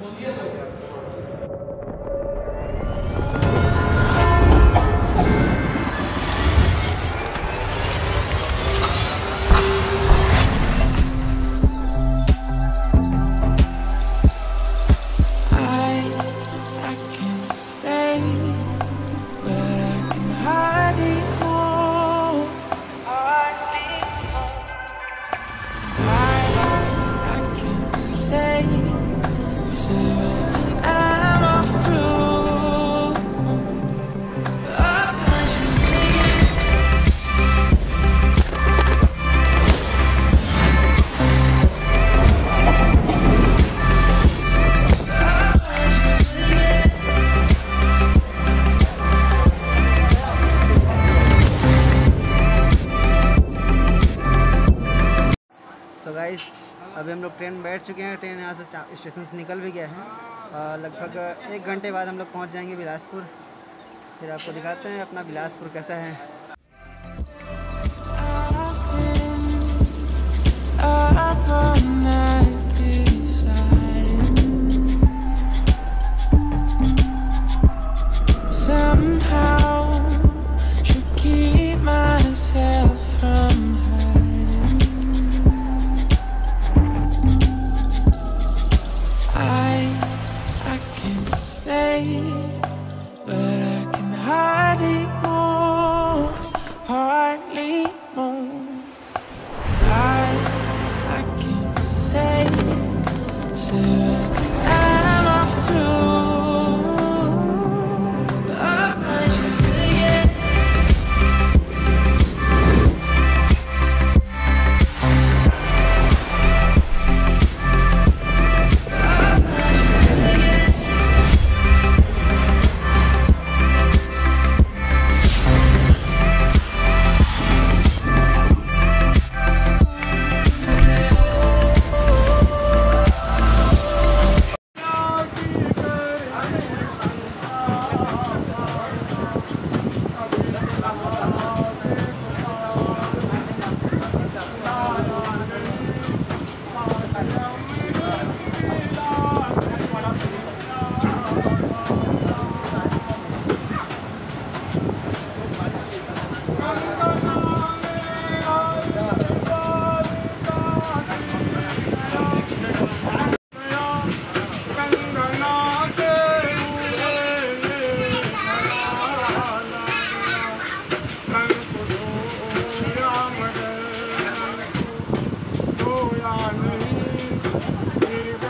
तो ये हो गया गाइस अभी हम लोग ट्रेन बैठ चुके हैं। ट्रेन यहाँ से स्टेशन से निकल भी गया है। लगभग एक घंटे बाद हम लोग पहुँच जाएँगे बिलासपुर। फिर आपको दिखाते हैं अपना बिलासपुर कैसा है। closer Thank you.